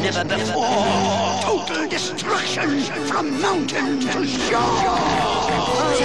never before. Total destruction from mountain to shore.